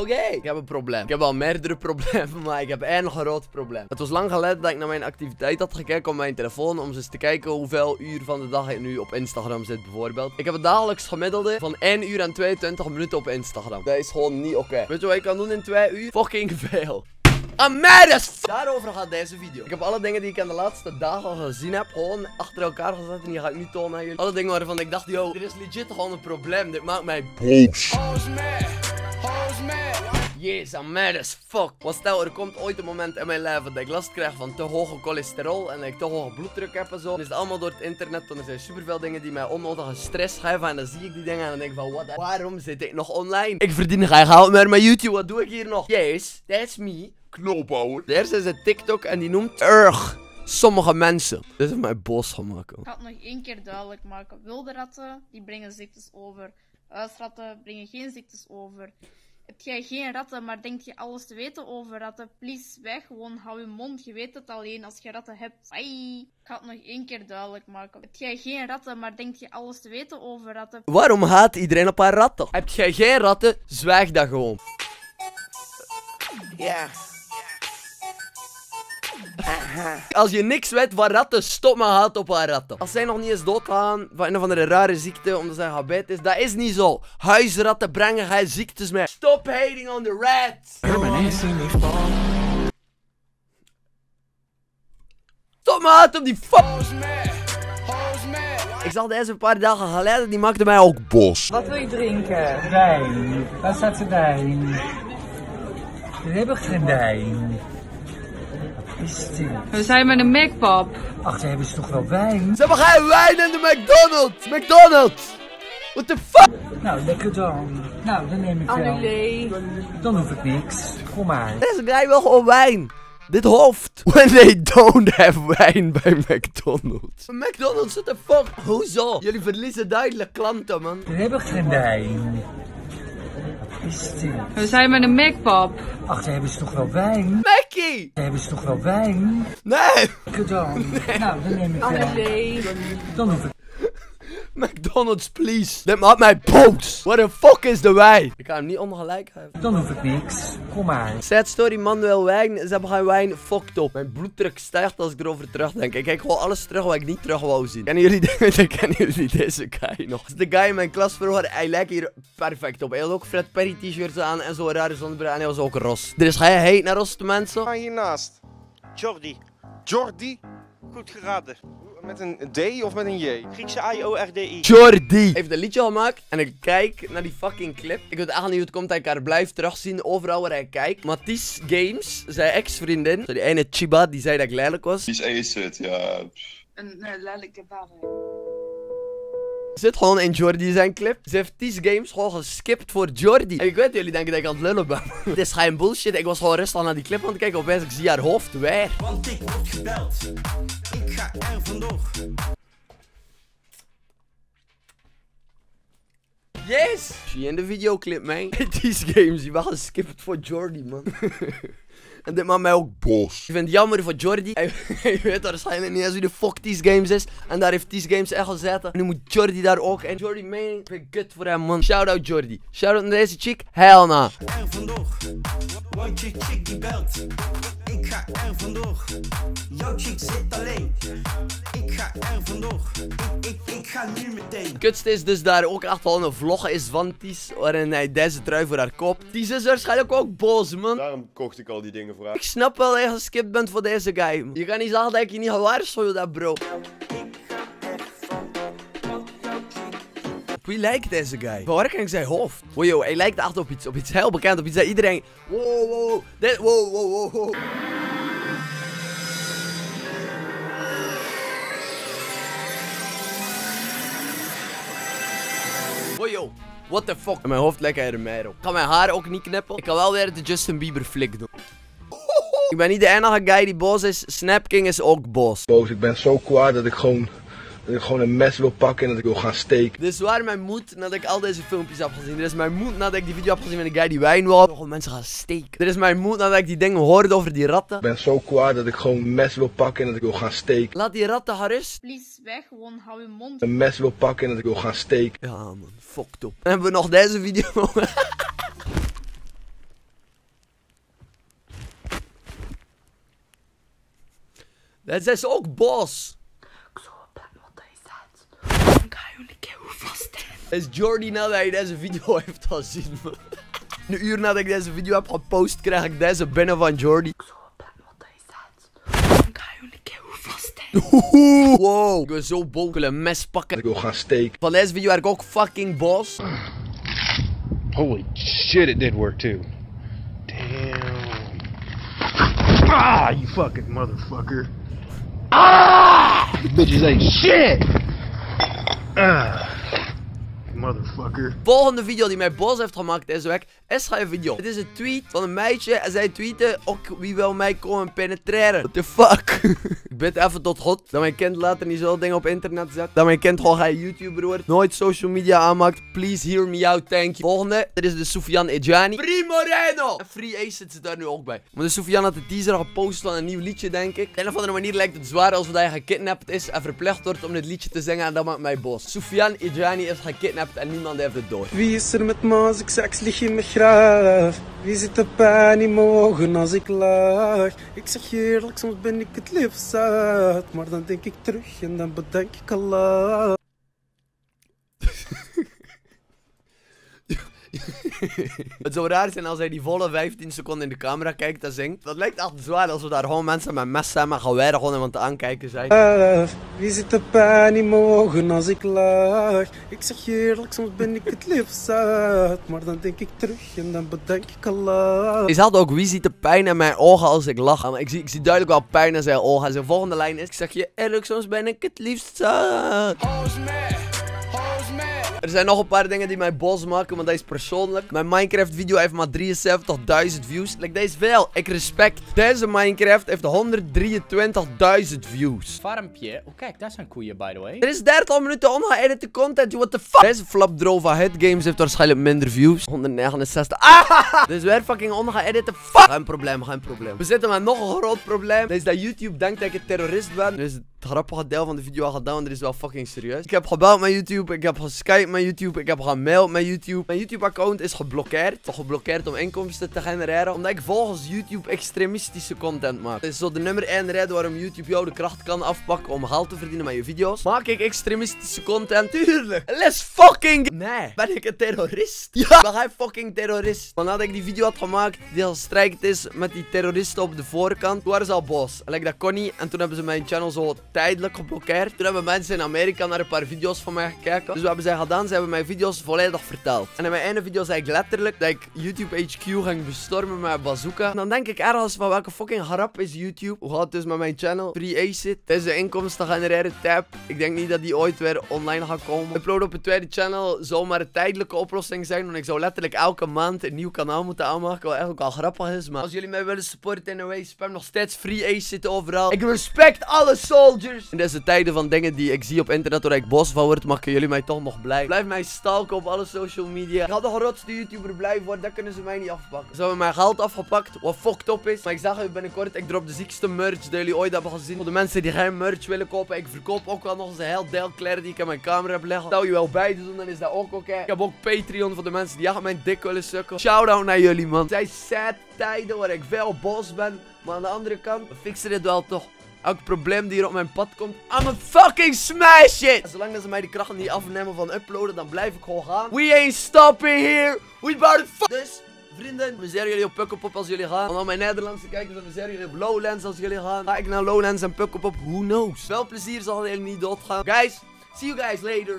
Oké, ik heb een probleem. Ik heb al meerdere problemen, maar ik heb één groot probleem. Het was lang geleden dat ik naar mijn activiteit had gekeken op mijn telefoon. Om eens te kijken hoeveel uur van de dag ik nu op Instagram zit, bijvoorbeeld. Ik heb een dagelijks gemiddelde van 1 uur en 22 minuten op Instagram. Dat is gewoon niet oké. Weet je wat ik kan doen in 2 uur? Fucking veel. Amaris! Daarover gaat deze video. Ik heb alle dingen die ik in de laatste dagen al gezien heb, gewoon achter elkaar gezet. En die ga ik nu tonen aan jullie. Alle dingen waarvan ik dacht, yo, dit is legit gewoon een probleem. Dit maakt mij boos. Yes, I'm mad as fuck. Want stel, er komt ooit een moment in mijn leven dat ik last krijg van te hoge cholesterol en dat ik te hoge bloeddruk heb en zo. Dan is het allemaal door het internet, want er zijn superveel dingen die mij onnodige stress geven. En dan zie ik die dingen en dan denk ik van, wat, waarom zit ik nog online? Ik verdien geen geld meer met YouTube, wat doe ik hier nog? Yes, that's me. Knoopbouwer. De eerste is een TikTok en die noemt Urg. Sommige mensen. Dit is mijn bos gemaakt. Ik ga het nog één keer duidelijk maken. Wilde ratten, die brengen ziektes over. Huisratten brengen geen ziektes over. Heb jij geen ratten, maar denk je alles te weten over ratten? Please, weg gewoon, hou je mond. Je weet het alleen als je ratten hebt. Bye. Ik ga het nog één keer duidelijk maken. Heb jij geen ratten, maar denk je alles te weten over ratten? Waarom haat iedereen op haar ratten? Heb jij geen ratten, zwijg dat gewoon. Ja. Als je niks weet van ratten, stop maar haat op haar ratten. Als zij nog niet eens doodgaan van een of andere rare ziekte, omdat zij gebeten is, dat is niet zo. Huisratten brengen geen ziektes mee. Stop hating on the rats. Stop maar haat op die fuck. Ik zag deze een paar dagen geleden, die maakte mij ook bos. Wat wil je drinken? Wijn. Waar staat de wijn? We hebben geen wijn. Wat is dit? We zijn met een Macpop. Ach, daar hebben ze toch wel wijn? Ze hebben geen wijn in de McDonald's. McDonald's. What the fuck? Nou, lekker dan. Nou, dan neem ik wel. Dan hoef ik niks. Kom maar. Deze guy wil gewoon wijn. Dit hoofd. When they don't have wijn bij McDonald's. McDonald's, what the fuck? Hoezo? Jullie verliezen duidelijk klanten, man. We hebben geen wijn. Wat is dit? We zijn met een Macpop. Ach, daar hebben ze toch wel wijn? Mackie! Daar hebben ze toch wel wijn? Nee! Dan. Nou, dan neem ik wel. Dan hoef ik McDonald's, please. Dit maakt mij boos. What the fuck is de wijn? Ik ga hem niet ongelijk geven. Dan hoef ik niks. Kom maar. Sad story, Manuel wijn. Ze hebben geen wijn. Fucked op. Mijn bloeddruk stijgt als ik erover terugdenk. Ik kijk gewoon alles terug wat ik niet terug wou zien. Kennen jullie, de- kennen jullie deze guy nog? De guy in mijn klas vroeger, hij lijkt hier perfect op. Hij had ook Fred Perry t-shirts aan en zo'n rare zonnebril. En hij was ook ros. Er is geen hate naar Ros de mensen. Maar hiernaast. Jordi. Jordi. Goed geraden. Met een D of met een J? Griekse I-O-R-D-I. Jordi heeft een liedje gemaakt en ik kijk naar die fucking clip. Ik weet echt niet hoe het komt dat ik haar blijf terugzien overal waar hij kijkt. Mathies Games, zijn ex-vriendin, die ene Chiba, die zei dat ik lelijk was. Die is acid, ja. Een lelijke baren. Zit gewoon in Jordi zijn clip. Ze heeft Ties Games gewoon geskipt voor Jordi. En ik weet, jullie denken dat ik aan het lullen ben. Dit is geen bullshit. Ik was gewoon rustig naar die clip aan het kijken. Opeens ik zie haar hoofd weer. Want ik word gebeld. Ik ga er vandoor. Yes! Zie je in de videoclip, man? Ties Games, die was geskipt voor Jordi, man. En dit maakt mij ook boos. Ik vind het jammer voor Jordi. Hij, hij weet waarschijnlijk niet eens wie de fuck Ties Games is. En daar heeft Ties Games echt gezeten. En nu moet Jordi daar ook. En Jordi, man, ik vind kut voor hem, man. Shout out Jordi. Shout out naar deze chick. Hell na. Er vandoor. Want je chick die belt. Ik ga er vandoor. Jouw chick zit alleen. Ik ga er vandoor. Ik, ik, ik ga nu meteen. Kutste is dus daar ook echt wel een vlog is van Ties. Waarin hij deze trui voor haar koopt. Ties is waarschijnlijk ook boos, man. Daarom kocht ik al die dingen voor haar. Ik snap wel dat je geskipt bent voor deze guy. man. Je kan niet zeggen dat ik je niet gewaarschuwd heb, bro. Wie lijkt deze guy? Waar ken ik zijn hoofd? Wow, yo, hij lijkt echt op iets, op iets heel bekend. Op iets dat iedereen... Wow, wow, wow. Dit, wow, wow, wow, Wow, yo. What the fuck? En mijn hoofd lijkt er mij op. Ik ga mijn haar ook niet knippen. Ik kan wel weer de Justin Bieber flik doen. Ik ben niet de enige guy die boos is. Snap King is ook boos. boos. Ik ben zo kwaad dat ik gewoon, dat ik gewoon een mes wil pakken en dat ik wil gaan steken. Dit is waar mijn moed nadat ik al deze filmpjes heb gezien. Dit is mijn moed nadat ik die video heb gezien met de guy die wijn wil. Gewoon mensen gaan steken. Dit is mijn moed nadat ik die dingen hoorde over die ratten. Ik ben zo kwaad dat ik gewoon een mes wil pakken en dat ik wil gaan steken. Laat die ratten haar. Please weg, gewoon hou je mond. Een mes wil pakken en dat ik wil gaan steken. Ja man, fucked up. Dan hebben we nog deze video. Dat is ook bos. Is Jordi nadat hij deze video heeft gezien. man. Een uur nadat ik deze video heb gepost, krijg ik deze binnen van Jordi. Wow, ik ben zo wil een mes pakken. Ik wil gaan steken. Van deze video heb ik ook fucking bos. Holy shit, it did work too. Damn. Ah, you fucking motherfucker. Ah! Bitches ain't shit! Ah. Motherfucker. Volgende video die mijn bos heeft gemaakt deze week is geen video. Het is een tweet van een meisje en zij tweeten ook wie wil mij komen penetreren. What the fuck? ik bid even tot God dat mijn kind later niet zo dingen op internet zet. Dat mijn kind gewoon geen YouTuber wordt. Nooit social media aanmaakt. Please hear me out, thank you. Volgende, dit is de Soufiane Ejani. Free Moreno! En Free Ace zit daar nu ook bij. Maar de Soufiane had de teaser gepost van een nieuw liedje, denk ik. Op een of andere manier lijkt het zwaar als dat hij gekidnapt is en verplicht wordt om dit liedje te zingen. En dat maakt mij boos. Soufiane Ejani is gekidnapt en niemand heeft het door. Wie is er met me als ik seks lig in mijn graf? Wie zit de pijn in mijn ogen als ik lach? Ik zeg eerlijk, soms ben ik het liefst. Maar dan denk ik terug en dan bedenk ik Allah. Het zou raar zijn als hij die volle 15 seconden in de camera kijkt en zingt. Dat lijkt echt zwaar als we daar gewoon mensen met mes zijn, maar geweer gewoon iemand aan het aankijken zijn. Af. Wie zit de pijn in mijn ogen als ik lach? Ik zeg je eerlijk, soms ben ik het liefst zat. Maar dan denk ik terug en dan bedenk ik Allah. Is had ook wie ziet de pijn in mijn ogen als ik lach. Maar ik zie, ik zie duidelijk wel pijn in zijn ogen. En zijn volgende lijn is: Ik zeg je eerlijk, soms ben ik het liefst zat. Er zijn nog een paar dingen die mij bos maken, maar dat is persoonlijk. Mijn Minecraft video heeft maar 73.000 views. Like, deze veel. Ik respect. Deze Minecraft heeft 123.000 views. Farmpje. Oh, kijk, daar zijn koeien, by the way. Er is 30 minuten ongeëdite content, what the fuck? Deze flapdro van Hit Games heeft waarschijnlijk minder views. 169. Ah! Dit is weer fucking ongeëdite fuck. Geen probleem, geen probleem. We zitten met nog een groot probleem. Dat is dat YouTube denkt dat ik een terrorist ben. Dus grappige deel van de video al gedaan, er is wel fucking serieus. Ik heb gebeld met YouTube, ik heb geskyped met YouTube, ik heb gemaild met YouTube. Mijn YouTube-account is geblokkeerd. Geblokkeerd om inkomsten te genereren. Omdat ik volgens YouTube extremistische content maak. Dat is zo de nummer 1 reden waarom YouTube jou de kracht kan afpakken om geld te verdienen met je video's. Maak ik extremistische content? Tuurlijk. Let's fucking... Nee. Ben ik een terrorist? Ja. Ben jij fucking terrorist? Want nadat ik die video had gemaakt die al strijkt is met die terroristen op de voorkant, toen waren ze al boos. En like, dat kon. En toen hebben ze mijn channel zo tijdelijk geblokkeerd. Toen hebben mensen in Amerika naar een paar video's van mij gekeken. Dus wat hebben zij gedaan? Ze hebben mijn video's volledig verteld. En in mijn ene video zei ik letterlijk dat ik YouTube HQ ging bestormen met een bazooka. En dan denk ik ergens van welke fucking grap is YouTube? Hoe gaat het dus met mijn channel? Free Acid. Het is de inkomsten genereren tab. Ik denk niet dat die ooit weer online gaat komen. Upload op een tweede channel zou maar een tijdelijke oplossing zijn. Want ik zou letterlijk elke maand een nieuw kanaal moeten aanmaken. Wat eigenlijk al grappig is. Maar als jullie mij willen supporten in een way, spam nog steeds Free Acid overal. Ik respect alle soldiers. In deze tijden van dingen die ik zie op internet waar ik bos van word, maken jullie mij toch nog blij. Blijf mij stalken op alle social media. Ik had de grootste YouTuber blijven worden, dat kunnen ze mij niet afpakken. Ze hebben mijn geld afgepakt, wat fucked up is. Maar ik zag u binnenkort, ik drop de ziekste merch die jullie ooit hebben gezien. Voor de mensen die geen merch willen kopen, ik verkoop ook wel nog eens een heel deel kleren die ik in mijn kamer heb liggen. Stel je wel bij te doen, dan is dat ook oké. Ik heb ook Patreon voor de mensen die echt mijn dik willen sukken. Shout-out naar jullie, man. Het zijn sad tijden waar ik veel bos ben. Maar aan de andere kant, we fixen dit wel toch. Elk probleem die hier op mijn pad komt, I'm a fucking smash it! Zolang dat ze mij die kracht niet afnemen van uploaden, dan blijf ik gewoon gaan. We ain't stopping here! We about to fuck! Dus, vrienden, we zien jullie op Pukkelpop als jullie gaan. En al mijn Nederlandse kijkers, we zien jullie op Lowlands als jullie gaan. Ga ik naar Lowlands en Pukkelpop, who knows? Veel plezier zal jullie niet doodgaan. Guys, see you guys later.